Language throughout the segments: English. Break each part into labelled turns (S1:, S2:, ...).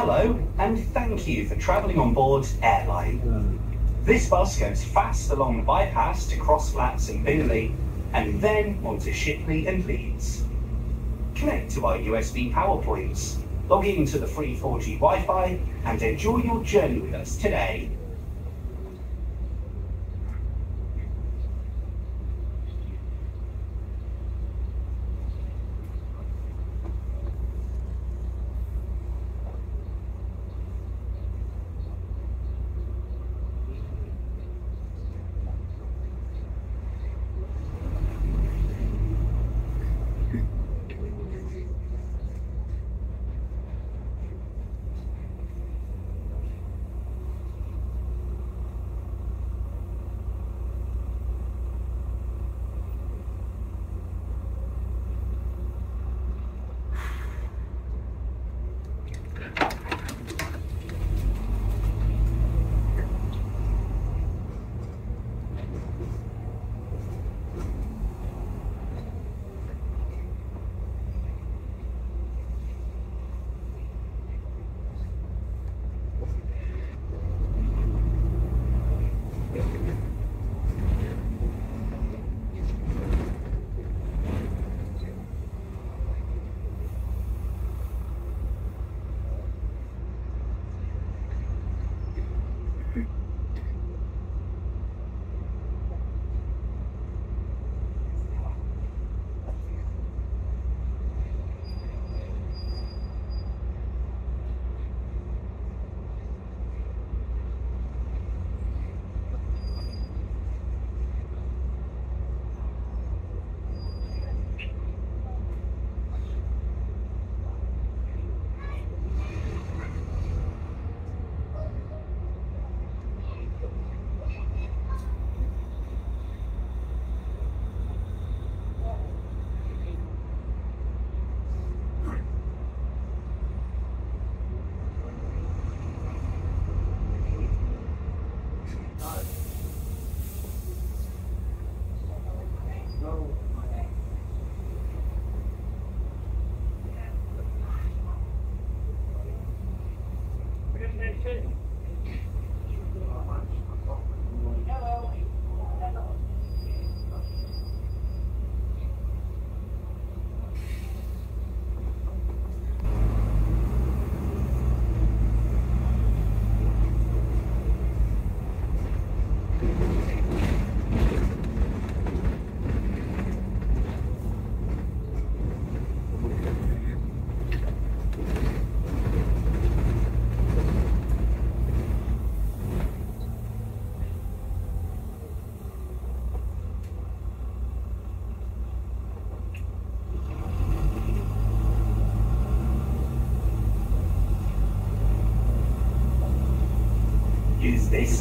S1: Hello, and thank you for travelling on board Airline. This bus goes fast along the bypass to Crossflatts and Bingley, and then on to Shipley and Leeds. Connect to our USB power points, log in to the free 4G Wi-Fi, and enjoy your journey with us today.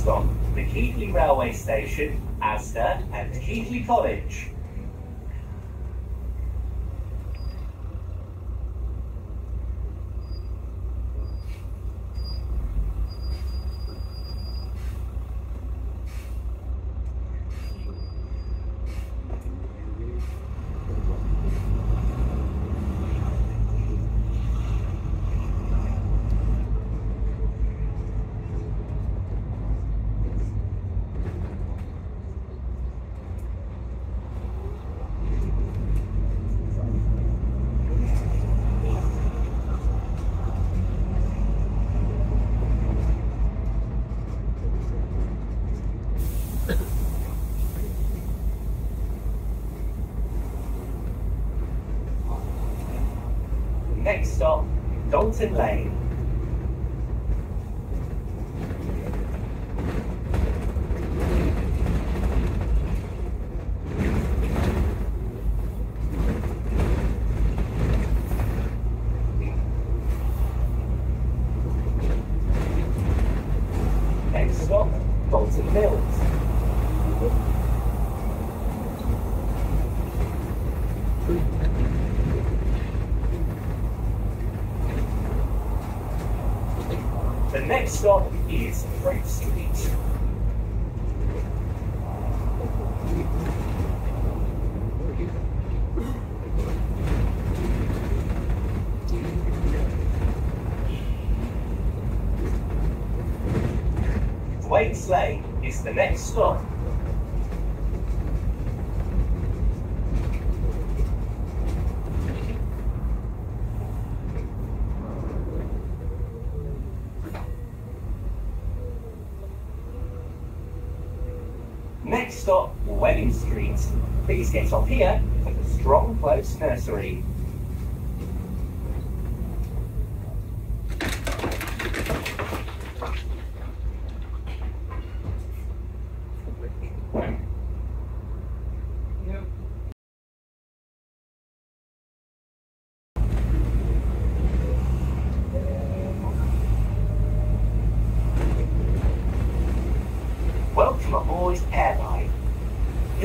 S1: Stop, the Keighley Railway Station, Asda and Keighley College.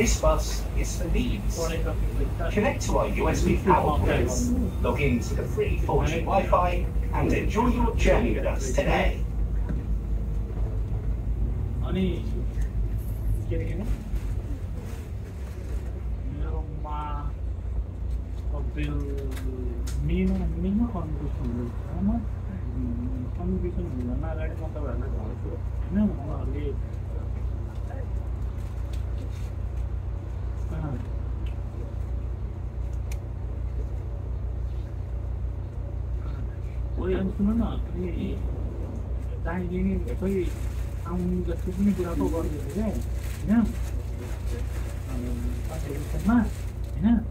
S1: This bus is for Leeds. Connect to our USB power cords, log into the free 4G Wi-Fi, and enjoy your journey with us today.
S2: のはやっぱり大事にやっぱり暗雲が特にブラボーがあるので、ね、あの、汗をしてます。ね。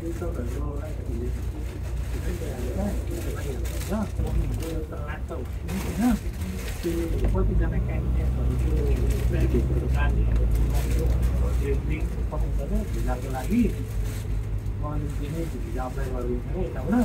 S2: そういうところをなんか入れて、Lagi-lagi, mau jenis di jawaban baru ini, tahu lah.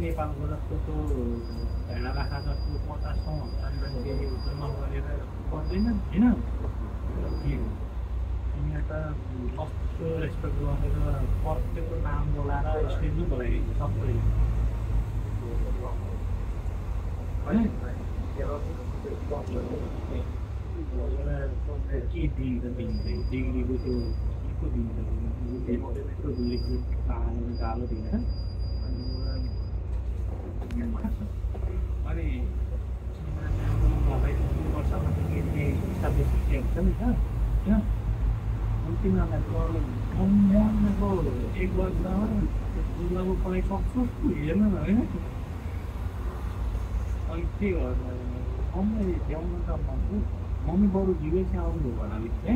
S2: नेपालको जस्तो त्यो भेडा राखा जस्तो पचास सौ गरेर गर्दैन होइन यहाँ त कस्तो रेस्पेक्ट गरेर प्रत्येकको नाम बोलाएर स्टेज नै बोलाइदिन्छ सबै होइन के दिन्छ दिन्छ डिग्रीको त्यो के दिन्छ त्यो लिक्विड पानी गालो दिन्छ अनि वर्ष इस्टाब्लिस हुन्छ नि त होइन अनि तिनीहरूलाई गर्नु अब एक वर्षमा उसलाई पढाइ सक्छु हेर्नु न होइन अनि के गर्नु मम्मीले भ्याउनु त भन्छु 몸이 바로 유해시하고 뭐
S1: 가 나겠 지?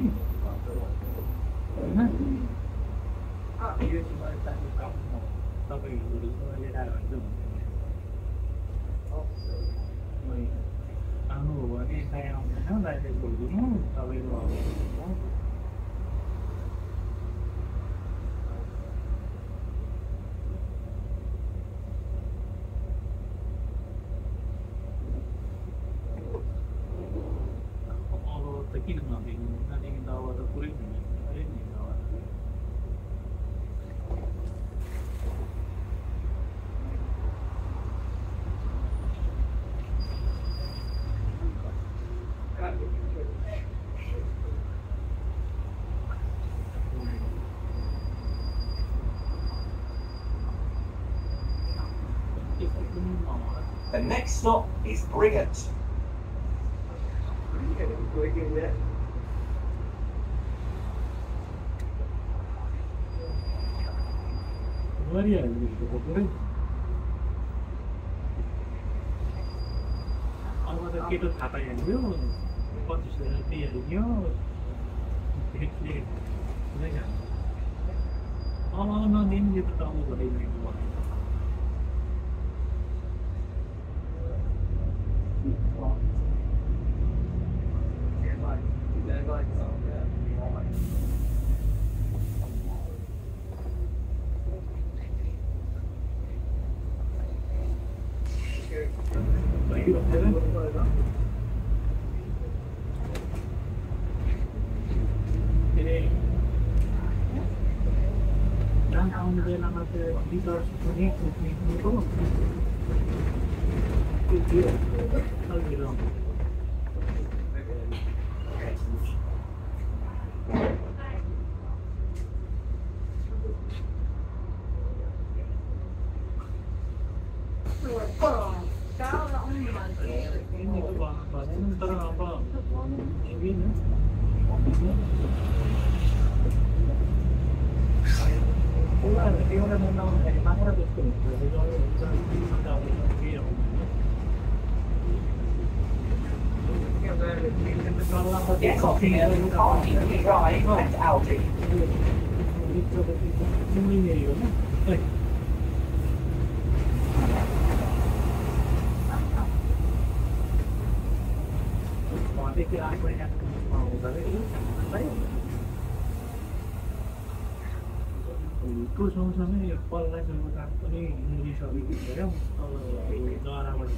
S1: 아,
S2: 유해시 말했다니 까. 저도 우리 소원에 따라가서 못했 네. 어, 뭐, 아무 원에 사용하면 나한테 골고 루, 저도 이거 하 고, next stop is Briggett. गरिहाल्यो त्यो पुरै अब त केटो
S1: थाहा पाइहाल्यो पच्चिस हजार दिइहाल्यो अब नदिनु
S2: यो त अब घटाइदिनु thì mình có chỉ cái rồi mà vâng. ảo thì mình nghỉ đúng không? Hãy subscribe cho kênh Ghiền Mì Gõ Để không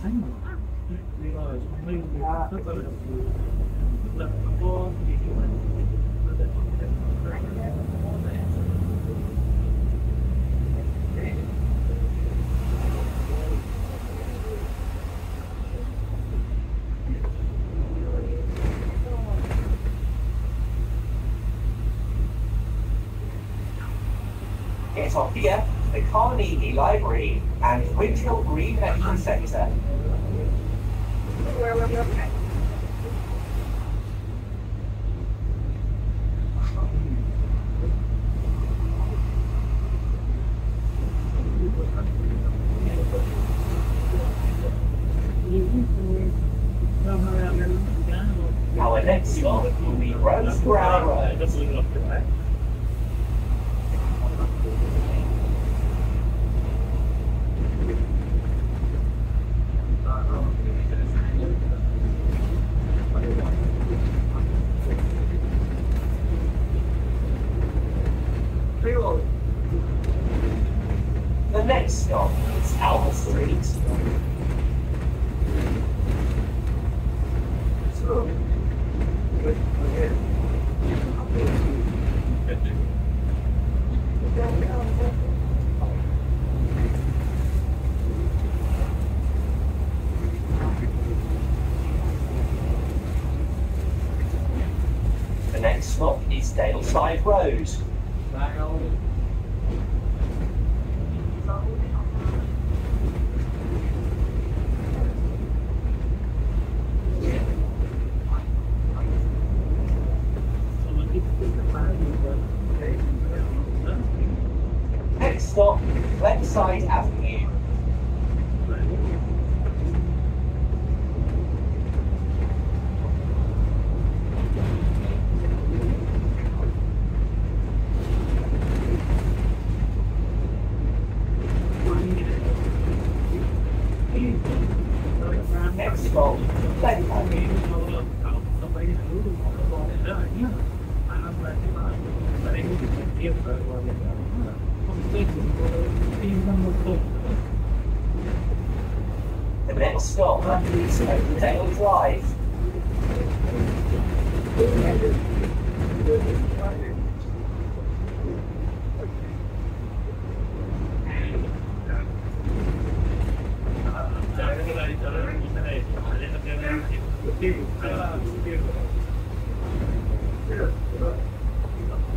S2: bỏ lỡ những video hấp dẫn
S1: Get off here, the Carnegie Library and Windhill Green Convention Centre. Our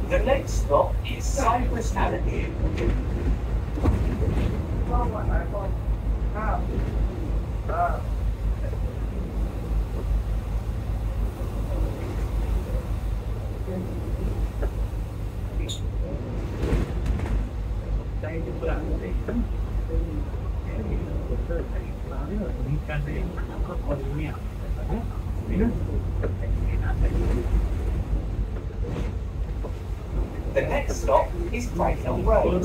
S1: The next stop is Cypress Avenue. The next stop is Brighton Road.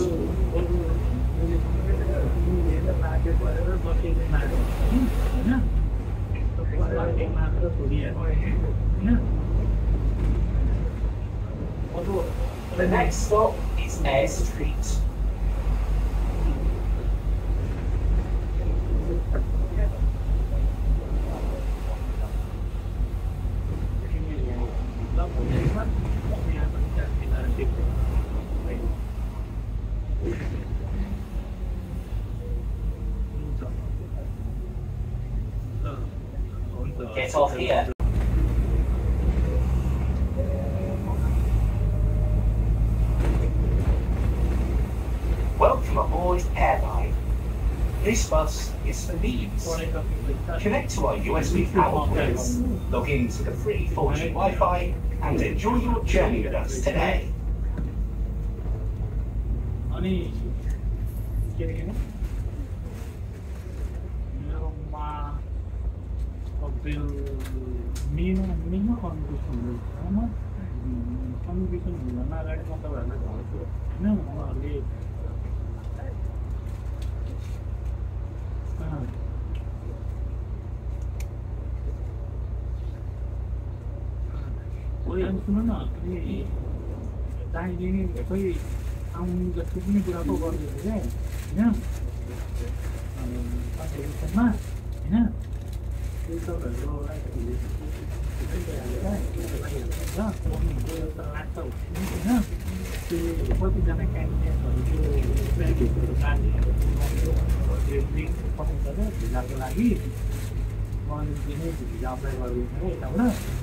S1: The next stop is Air Street. Get off here. Welcome aboard Airline. This bus is for Leeds. Connect to our USB power ports, log into the free 4G Wi-Fi, and enjoy your journey with us today.
S2: अनि सुन न अनि दार्जिलिङ खोइ आउनु जस्तो पनि कुरा पो गरिदिनु क्या होइन अनि तपाईँहरूसँग होइन त्यो तपाईँहरूलाई लाग्छ होइन त्यो कतिजना क्यान्डिडेटहरू त्यो ग्रेजुएटहरू दार्जिलिङ लिङ्क पठाउँछ क्या भिजाको लागि मैले दिने भिजा अप्लाई गरिदिनु है यताबाट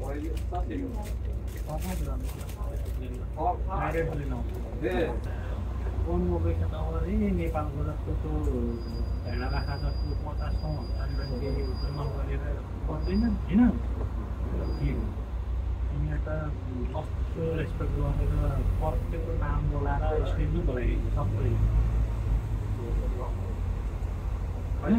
S2: तपाईँहरू कन्भोकेसन अगाडि नेपालको जस्तो त्यो भेडा राखा जस्तो पचास सौ हन्ड्रेड केजी जम्मा गरेर पर्दैन होइन यहाँ त कस्तो रेस्पेक्ट गरेर प्रत्येकको नाम बोलाएर स्टेज नै बोलाइदिन्छ सबै होइन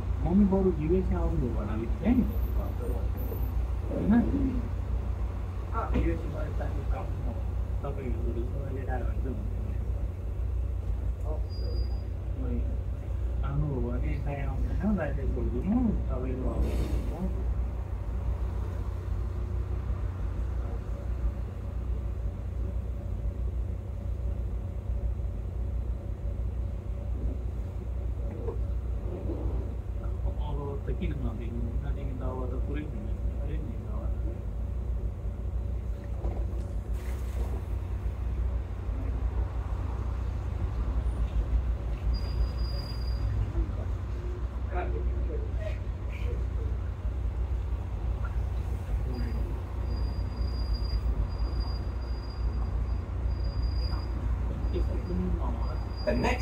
S2: మమ్మీ బరు యుఎస్ఏ ఆవును ఇవ్వాలి तपाईँहरू आउनुभयो भने यता आउँदैन तपाईँहरू तपाईँको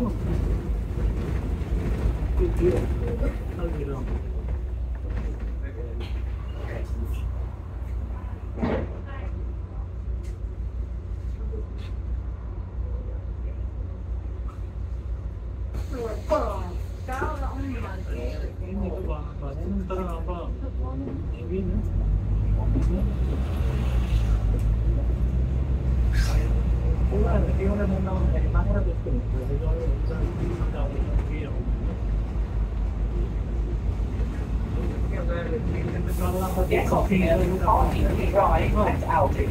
S3: ます。よろしく
S2: お願。New Coffee Drive at Aldi.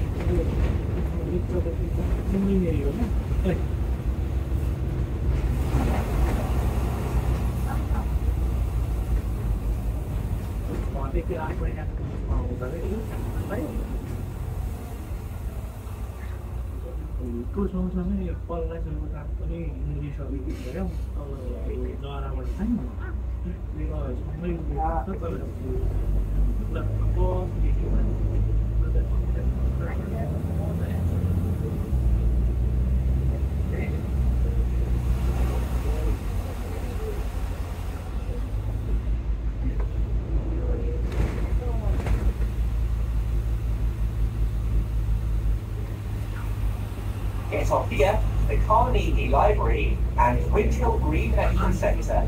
S3: Terus sama-sama ya, kalau lagi sama kartu ini Indonesia gitu ya, kalau negara lain, ini kalau sama-sama ya, tetap ada
S2: Get off here, the Carnegie Library and Windhill Green Medical Centre.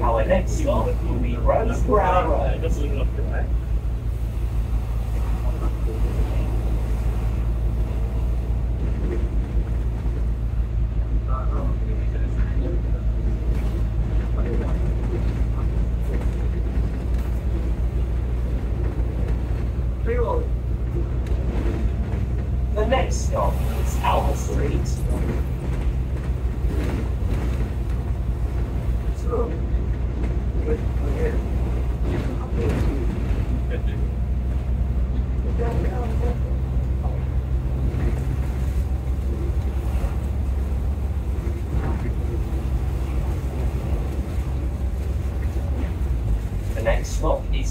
S2: Our next stop will be Rosebrow Road. The next stop is Albert Street. The next stop is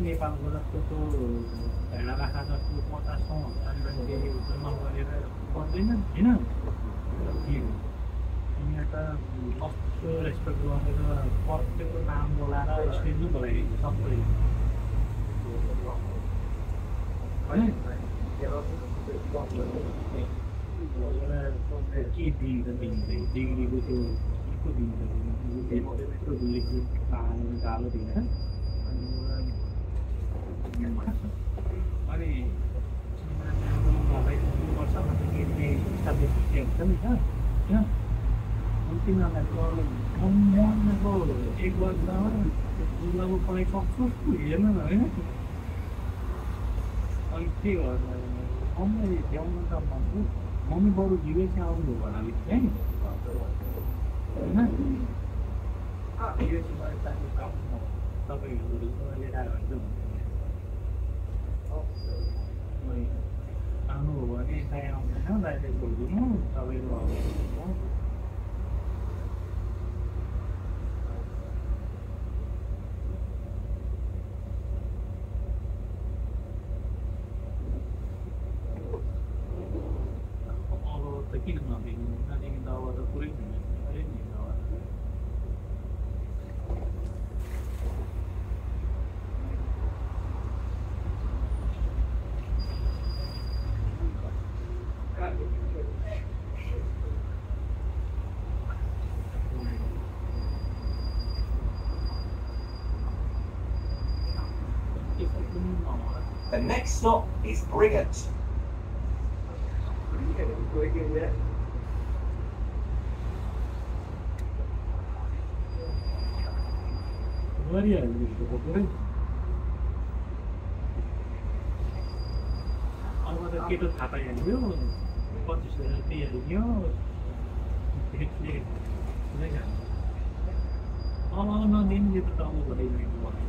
S2: नेपालको जस्तो त्यो भेडा राखा जस्तो पचास सौ उयोमा गरेर गर्दैन होइन यहाँ त कस्तो रेस्पेक्ट गरेर प्रत्येकको नाम बोलाएर स्टेजमै बोलाइदिन्छ सबैले होइन डिग्रीको त्यो के दिन्छ त्यो लेख्नु कालो कालो दिन्छ अनि वर्ष इस्टाब्लिस हुन्छ नि त होइन अनि तिनीहरूलाई मनको एक वर्षमा उसलाई पढाइ सक्छु हेर्न न होइन अनि के गर्नु भ्याउनु त भन्छु मम्मी बरु जिउै चाहिँ आउनु भन चाहिँ होइन तपाईँहरू आउनु आउनुभयो भने यता आउँदैन दार्जिलिङ भोलिदिनु तपाईँको
S1: The next stop is Briggate.
S2: गरिहाल्नु त्यसको पुरै अब त केटो थाहा पाइहाल्यो पच्चिस हजार दिइहाल्यो त्यसले पुरै खान्छ अब नदिनु यो त टाउको घटाइदिनु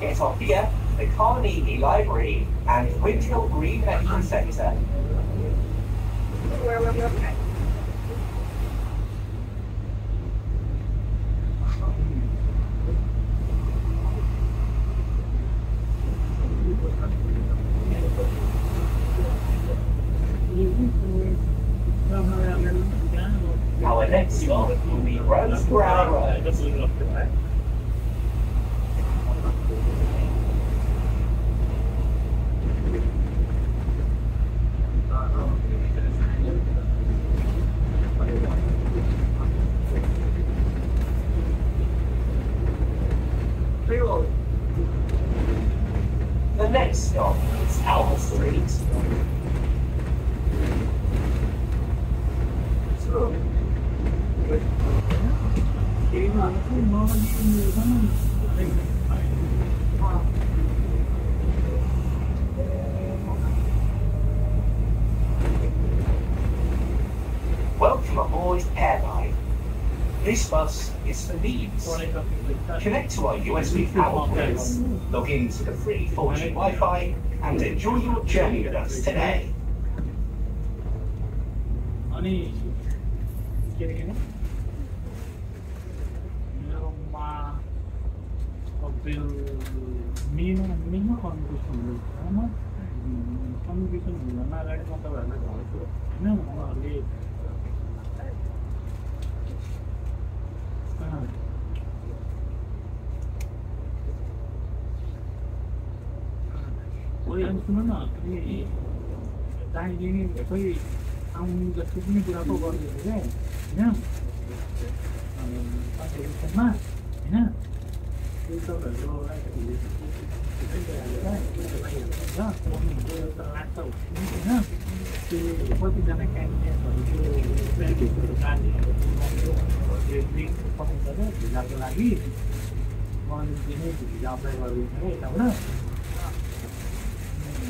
S1: Get off here, the Carnegie Library and Windhill Green Medical Centre. Well, I'm not. Connect to our USB power ports, log into the free 4G Wi-Fi, and enjoy your journey with us today.
S2: अनि के अरे के मेरोमा bill minimum minimum communication हुँदैन communication हुँदैन अगाडि म तपाईँहरूलाई भन्छु होइन उहाँहरूले सुन न अनि दार्जिलिङ खोइ आउनु जस्तो पनि कुरा पो गर्दैछ क्या होइन अनि तपाईँहरू फोनमा होइन त्यो तपाईँहरूको अलिकति धेरै भइहाल्छ त्यो एउटा लाग्छ होइन त्यो कतिजना क्यान्डिडेटहरू त्यो प्याकेजहरू दार्जिलिङहरू लिङ्क पठाउँछ क्या भिजाको लागि गभर्मेन्टले नै भिजा अप्लाई गरिदिन्छ क्या यताबाट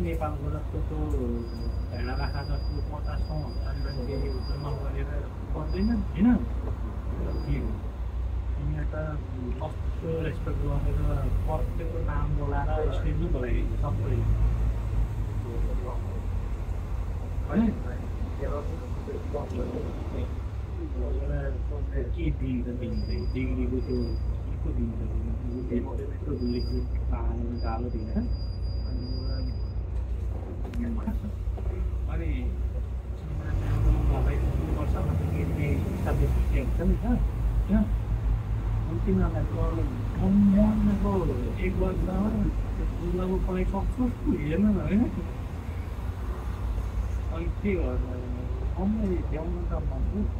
S2: नेपालको जस्तो त्यो भेडा राखा जस्तो पचास सौ उजुरमा गरेर पर्दैन होइन कस्तो रेस्पेक्ट गरेर प्रत्येकको नाम बोलाएर स्टेज नै बोलाइदिन्छ सबै होइन के दिन्छ दिन्छ डिग्रीको त्यो के दिन्छ त्यो लिक्विड पानी कालो दिन्छ अनि वर्ष सब्जेक्ट हुन्छ नि त अनि तिमीहरूलाई मनको एक उसलाई पढाइ सक्छु हेर्न न होइन अनि के गर्नु मम्मी भ्याउनु त भन्छु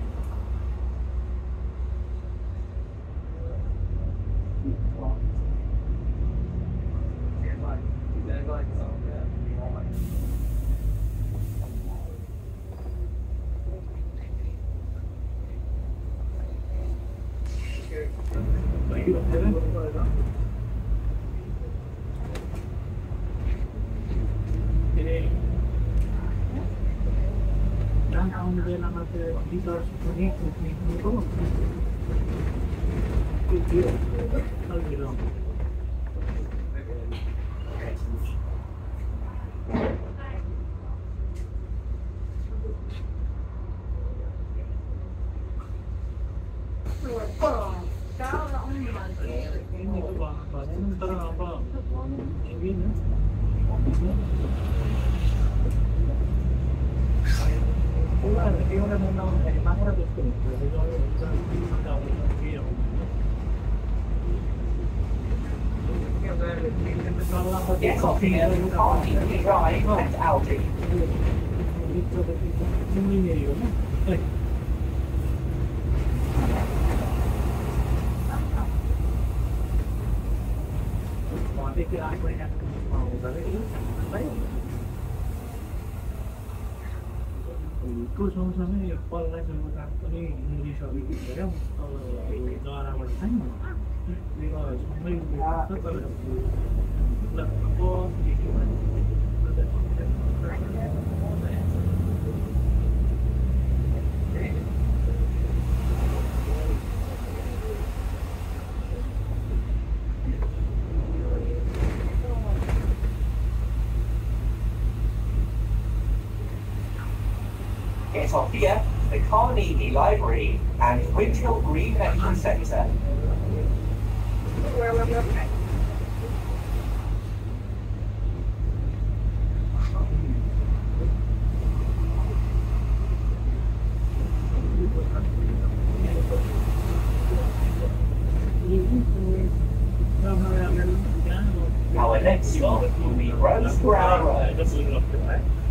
S2: you can't even drive and out it. Itu sama-sama ya, kalau lagi mau tahu ini Indonesia bikin saya, kalau negara mana? Ini kalau semuanya
S1: Get off here, the Carnegie Library and Windhill Green Veteran Centre. 活すなて。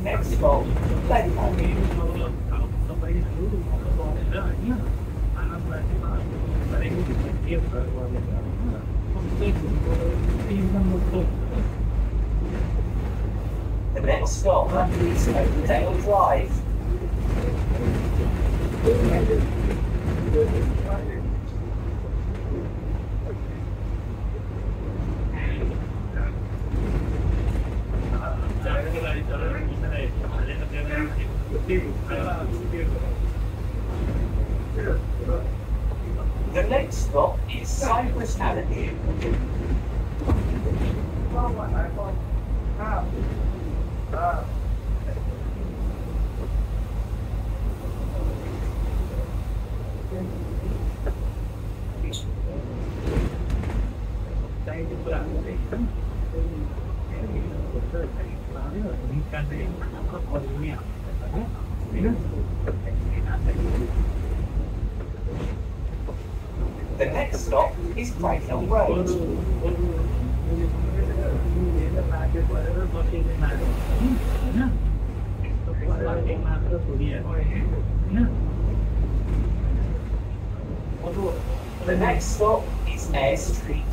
S1: Next stop, Glen Avenue. The next stop is Oakdale Drive. The next stop is Cypress Avenue.
S2: Saya itu berarti kan meningkat dari dunia.
S1: The next stop is Craighill Road. The next stop is Eyre Street.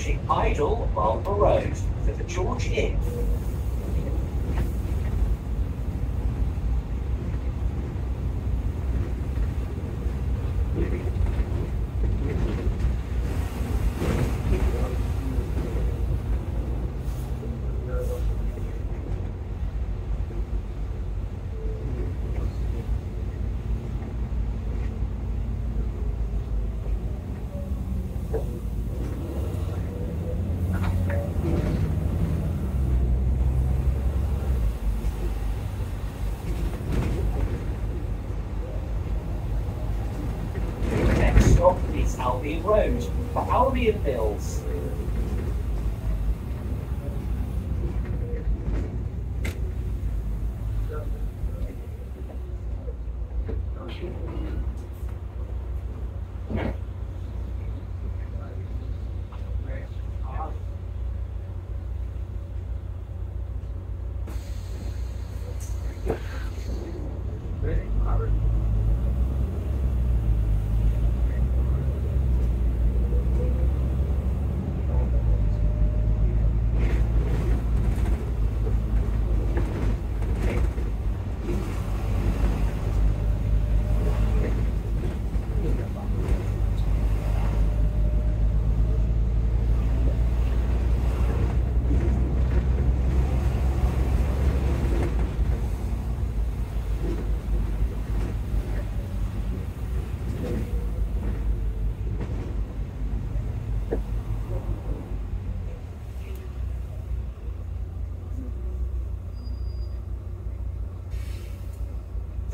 S1: Approaching Idle Marlborough Road for the George Inn. The next stop is Road for Albion Mills.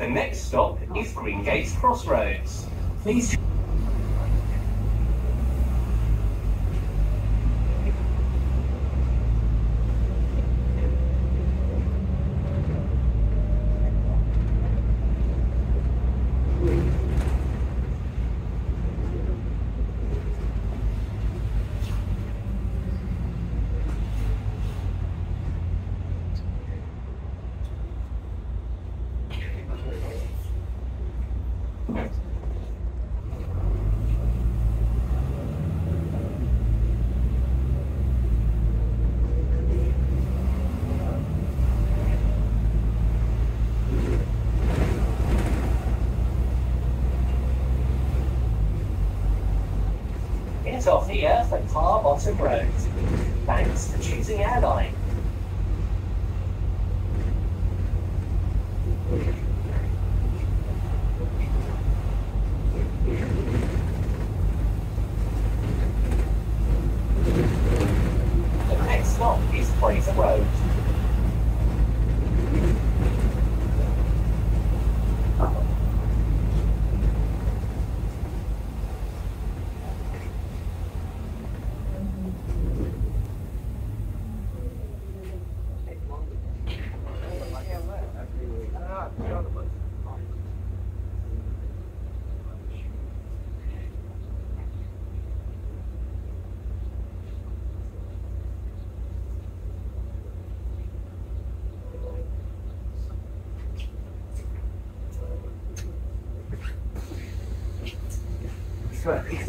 S1: The next stop is Greengates Crossroads. Please.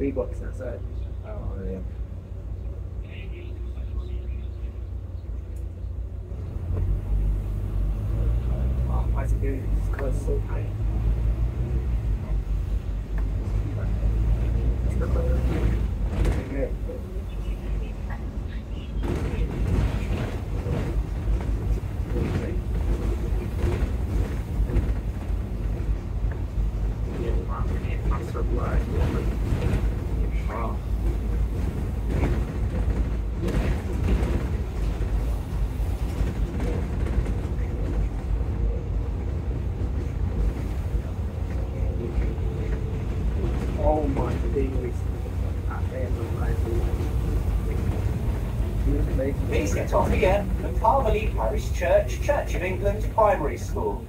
S1: three boxes.
S4: So
S1: off again at Calverley Parish Church, Church of England Primary School.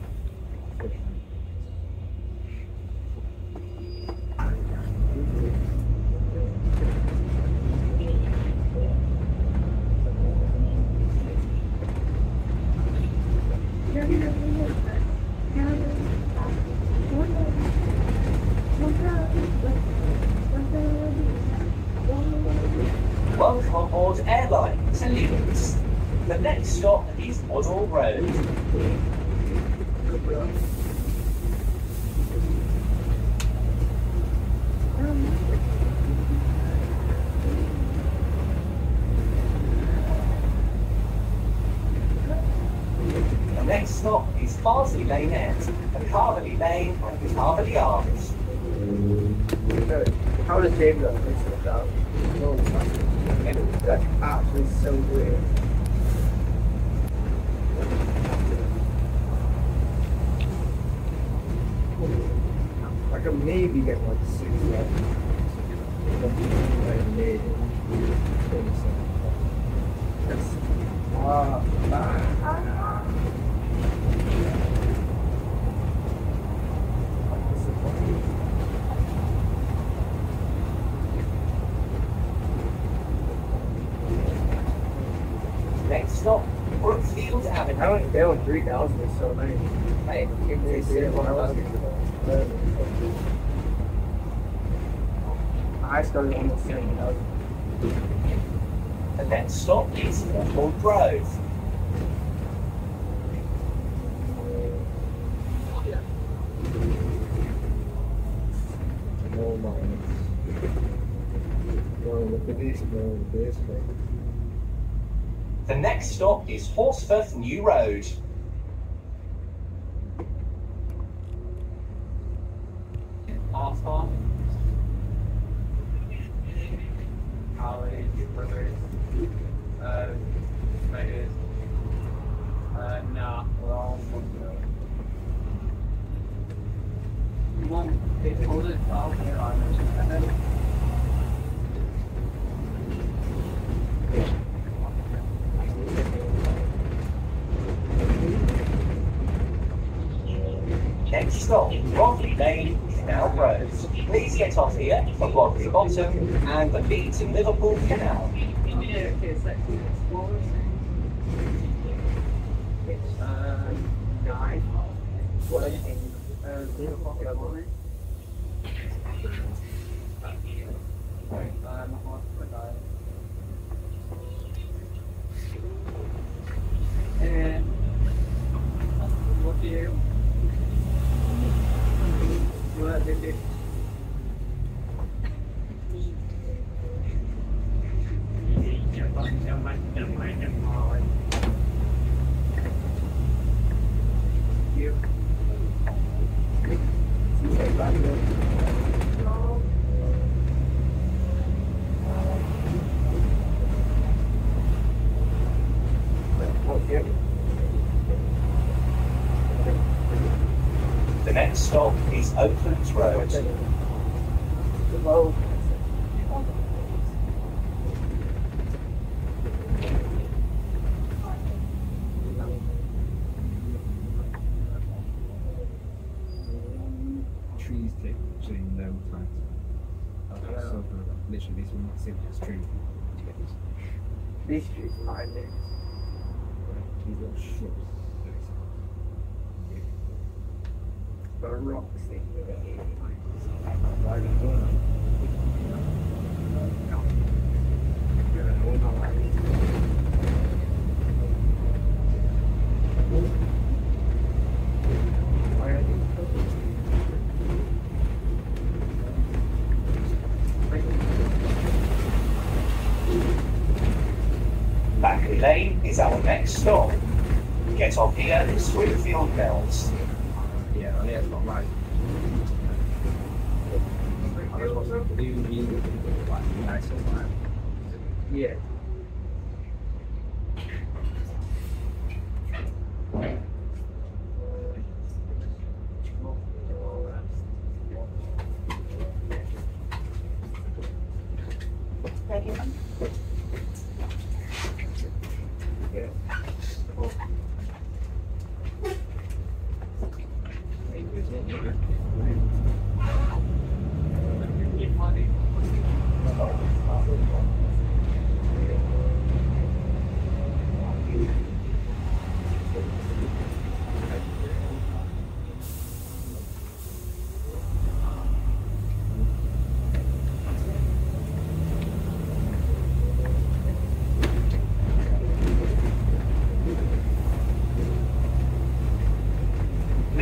S4: 3,000 is so many. Hey, give me a second when I started almost saying that.
S1: The next stop is Hawthorne Grove.
S4: No minus. No, look at this, no, this, no.
S1: The next stop is Horsforth New Road.
S5: Alpha. College, Rivers. Uh, Vegas. Uh, no, we're all You want, and.
S1: Next stop, Rodley Lane, Canal Road. Please get off here for Rodley Bottom and the and Liverpool Canal.
S4: Uh, nine. What, uh, zero o'clock in the morning?
S5: And what do you? What did you?
S4: You. Seems like back there. Oh, yeah.
S1: The next stop is Oaklands Road.
S4: Hello.
S6: trees take literally no time. to-
S4: Yeah.
S6: So good. Literally, these are massive as trees. You get these,
S4: This street's behind there.
S6: these little shrubs.
S4: The rocks thing.
S1: Bagley Lane is our next stop. Get off here at Springfield Mills.
S6: Yeah, I think that's not right. Do you like nice and like
S4: Yeah. Yeah.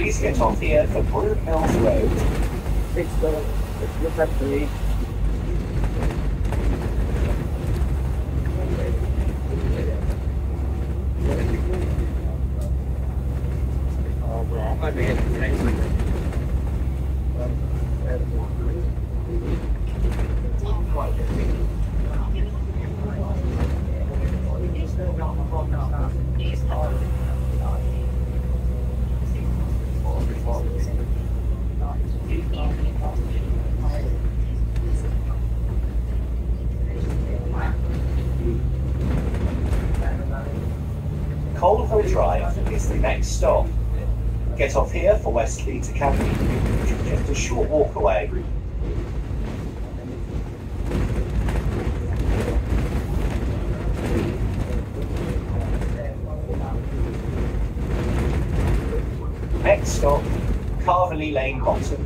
S1: Please get off here for Broom Mills Road.
S4: It's the, it's the factory.
S5: Drive is the next stop. Get off here West Leeds Academy, just a short walk away. Next stop, Calverley Lane Bottom.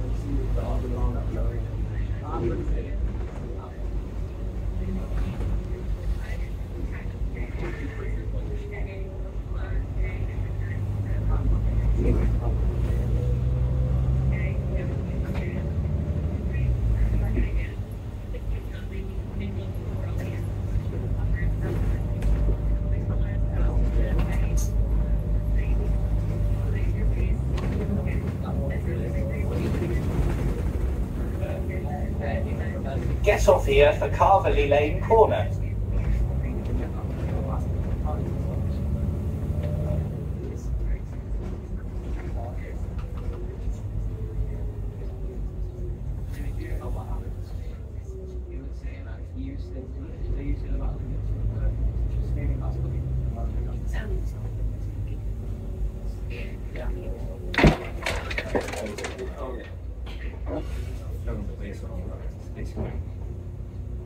S5: Get off here for Calverley Lane Corner.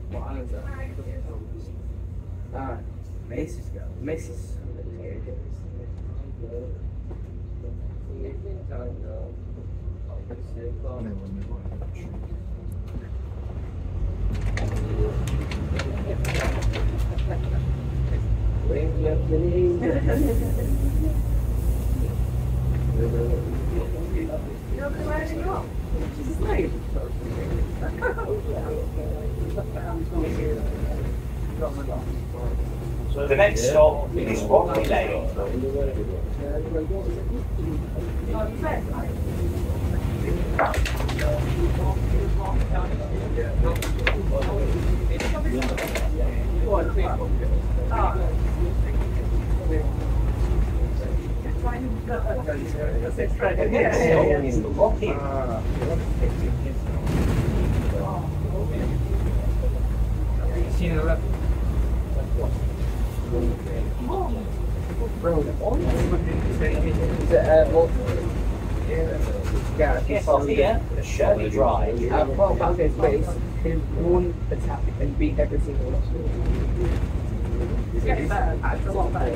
S4: What is that? Ah, Macy's go. Macy's.
S5: The next stop is Brockley Lane. The next stop is the Rocky.
S4: Is it uh, what? Yeah,
S5: Get off here for Shirley Drive.
S4: Uh, well, about this place, his one attack and beat every single one. It's getting better. It's a lot better.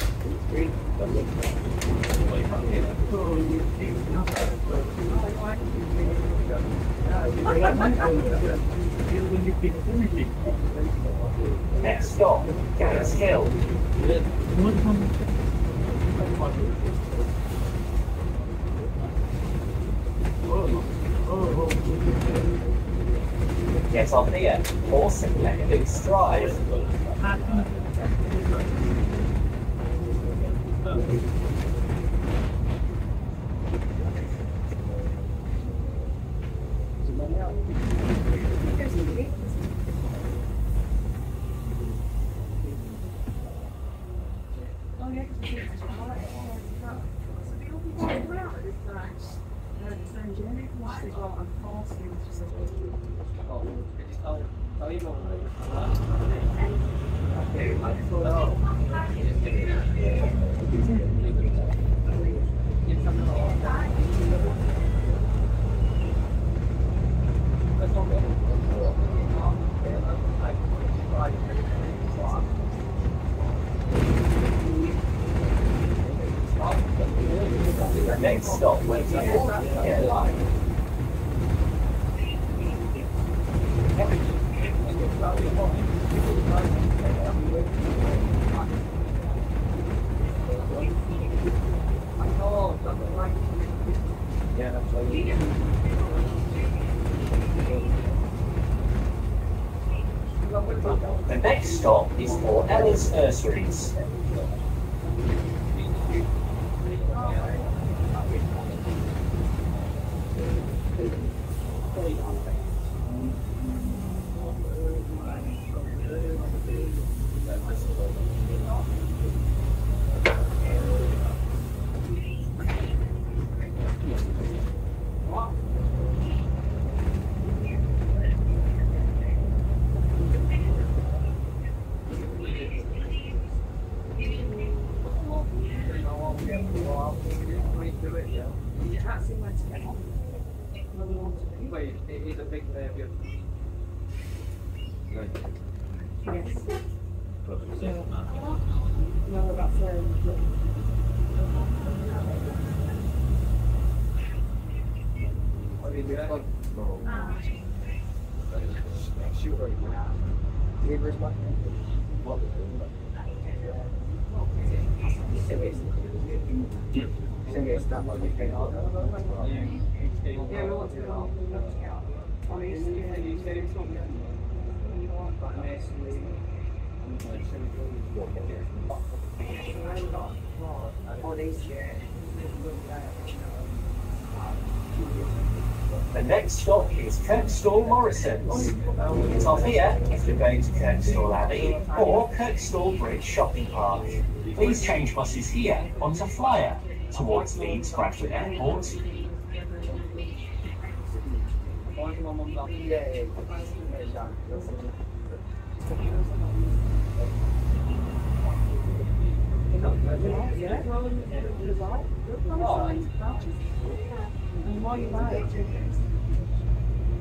S5: is on the end, forcing left drive.
S1: Thank for Ella's Nurseries.
S4: Wait, it is a big area.
S7: Yes. No, no, about to.
S4: What is it like?
S7: Neighbors, what? Yeah, we want to go. Honestly, yeah, you said it's not good. But honestly, honest, yeah.
S1: Stop is Kirkstall Morrison's. Off here if you're going to Kirkstall Abbey or Kirkstall Bridge Shopping Park. Please change buses here onto Flyer towards Leeds Bradford Airport.
S7: Yeah,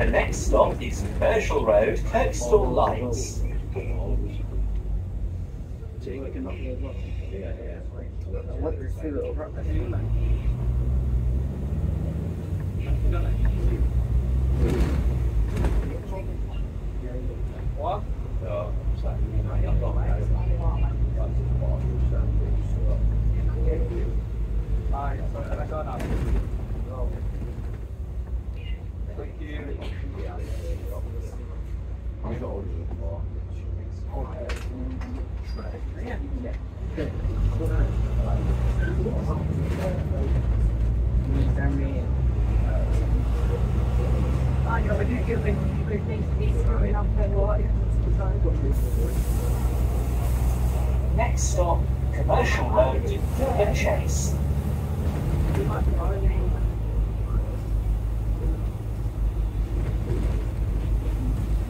S1: The next stop is Commercial Road, Kirkstall Lights.
S4: Thank you.
S1: Next stop, Commercial Road, Gilbert Chase.
S7: I couldn't fit a single one on the top. And you were like messing it.
S1: The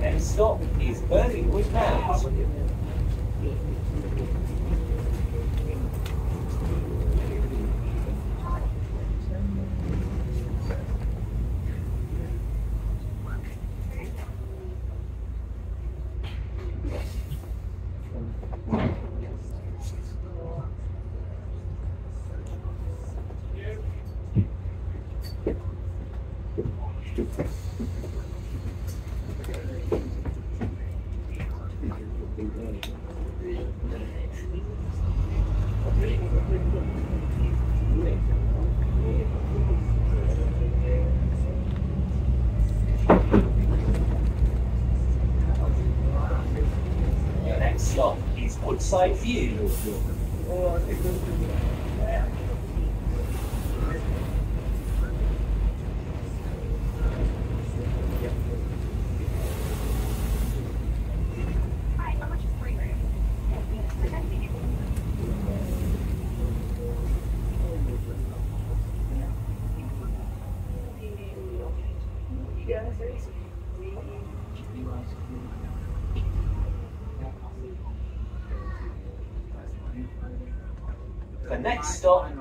S1: Next stop is burning Mount.
S5: The Woodside View next stop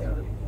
S5: Yeah.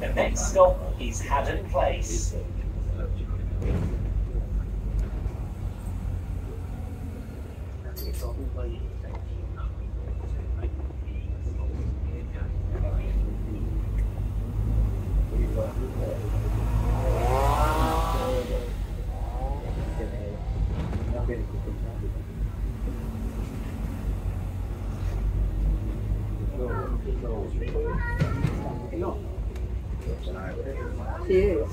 S5: The next stop is Haddon Place.
S7: Cheers.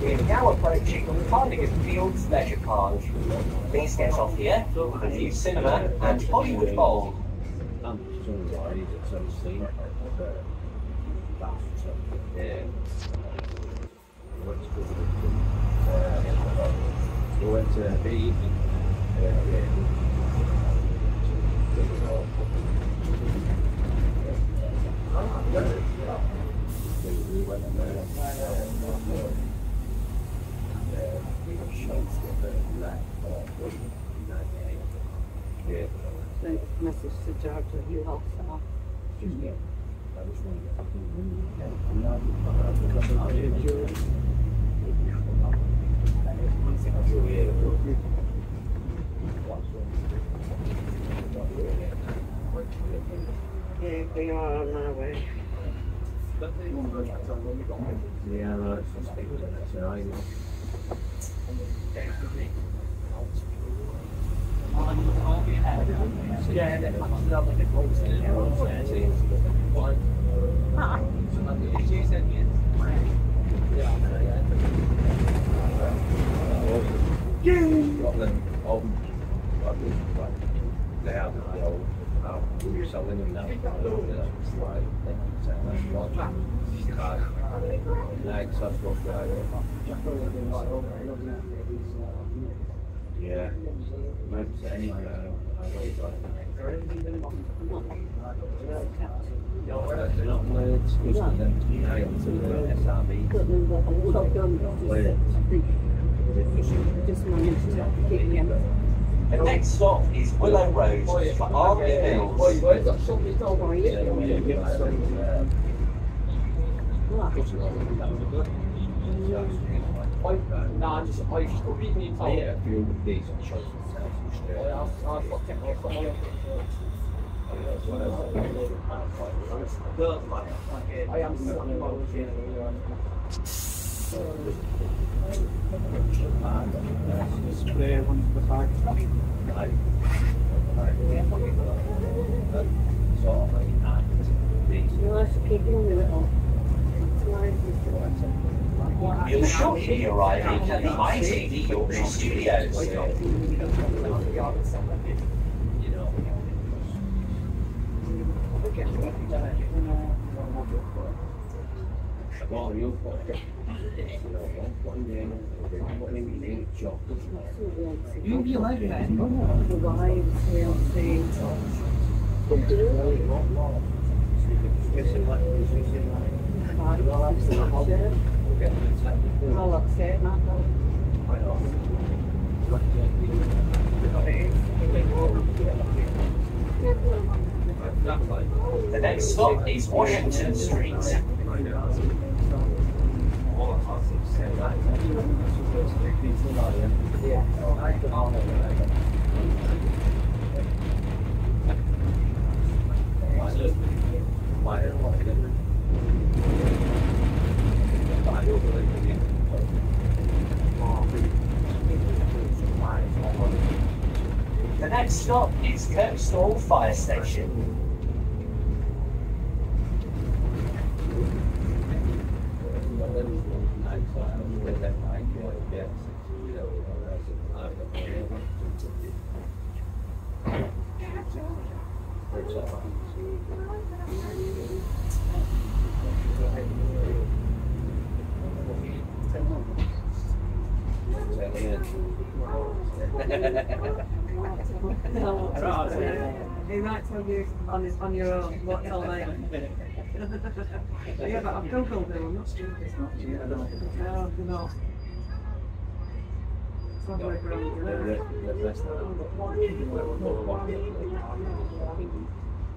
S5: We're now approaching Cardigan Fields Leisure Park. Please get off here for the Vue Cinema and Hollywood Bowl.
S8: We went to the evening. We went in there. Yeah.
S7: Sent a message to George that you lost off. Yeah, we are on our way.
S8: Yeah, the houses, the old, we were selling them now. It's like, so that's what- Like, such what Yeah. I. Not words, just them to carry on to the SRB.
S7: Got them, but I'm so done.
S8: Where? Just managed to keep me in.
S1: The next stop is Willow Road for Armley Mills.
S8: Sorry.
S5: Nah, just I just read me
S9: I a few decent shots in South Australia.
S5: I am
S2: Spray one of the back.
S8: You want to keep doing it all. It's
S1: You'll shortly be arriving at the ITV Yorkshire Studios.
S8: Bom, eu You'd be like that. The.
S1: The next stop is Washington Street. The next stop is Kirkstall Fire Station.
S8: He might tell you on his, on your own what tell name. yeah, but I've googled him. I'm not stupid. No, you know. It's not like around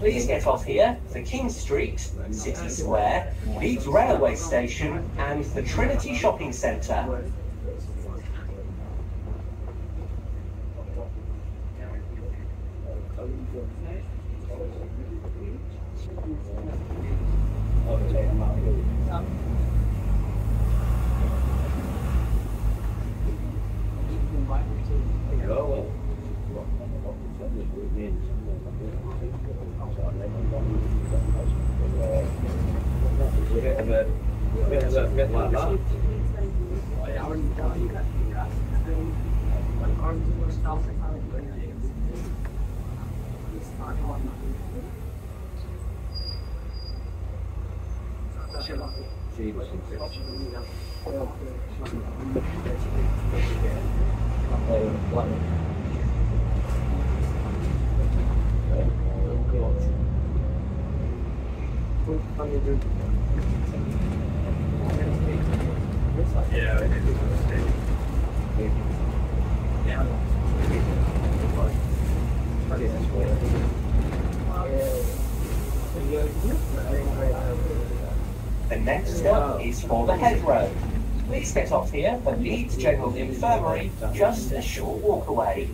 S8: Please get off here for King Street, City Square, Leeds Railway Station and the Trinity Shopping Centre. pues, next stop is for the Headrow. Please get off here for Leeds General Infirmary, just a short walk away.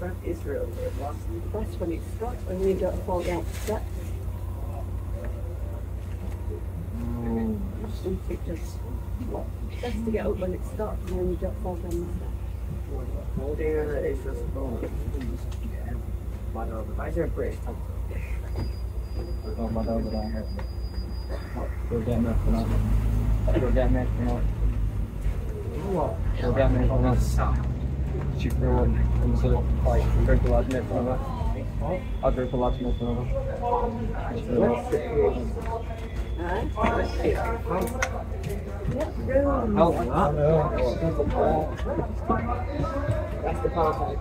S7: That is real. That's when it starts, when you don't fall down steps. And it just, best to get up when it starts and then you don't fall down the steps.
S4: Yeah, it's just wrong. But I said British.
S6: She grew up and sort of like drink a lot milk from her. I drink a lot milk from her.
S4: That's the part.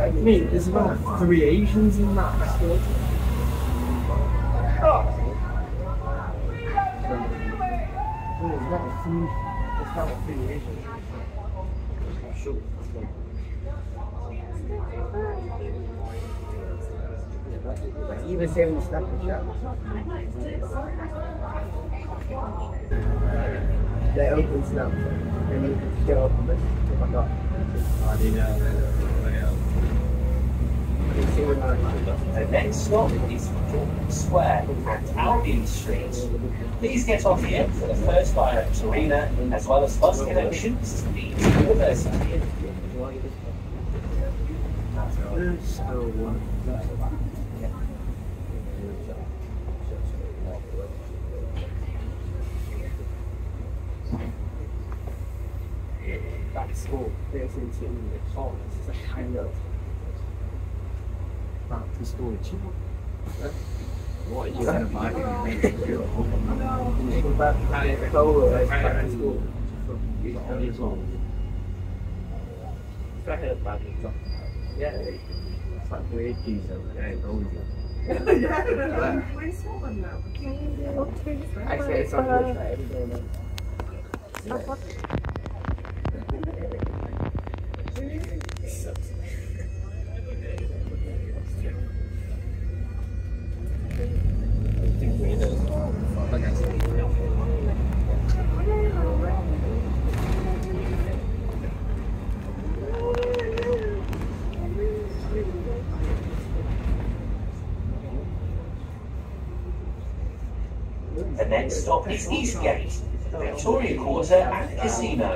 S4: I there's about three Asians in that school. There's about three Asians. Even saving the stuff in shop. They open stuff and you can get open it. Oh my god. You see what I
S8: The next stop is Dortmund Square and Albion Street. Please get off here for the First Direct Arena, as well as bus connections to Leeds University.
S4: Back to school. There's into oh, this is a kind of back to school. What you gonna buy? Back to school. Back to school. Yeah, it's like weird Jesus. Yeah, Actually, it's not good for every day.
S8: Is Eastgate, the Victoria Quarter and Casino.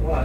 S4: Wow,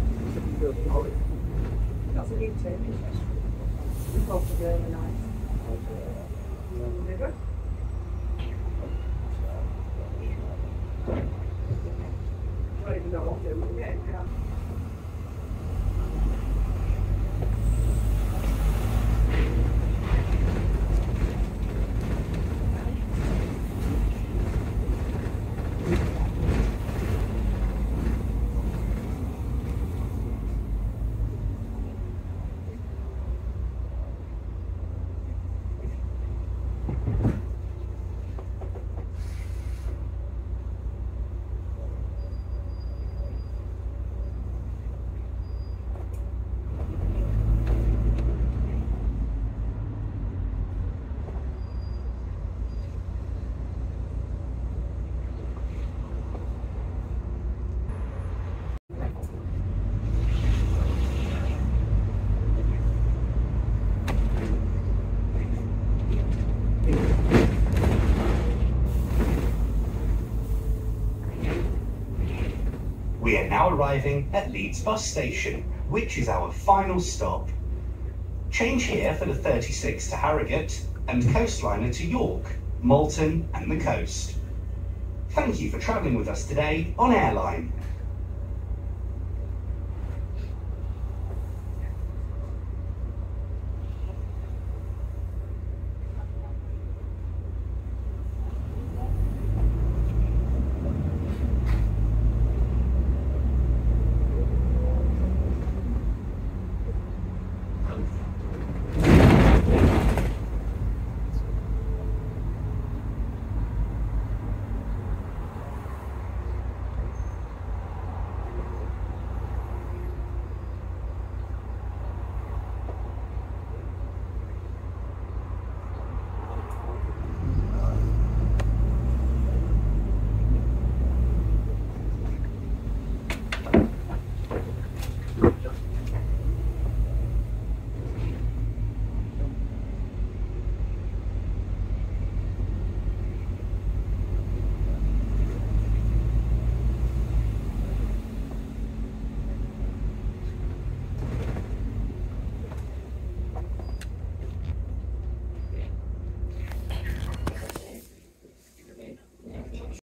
S7: mooi. Dat is een twee. Ik hoop dat je naar.
S1: We are now arriving at Leeds bus station, which is our final stop. Change here for the 36 to Harrogate and Coastliner to York, Malton and the coast. Thank you for travelling with us today on Airline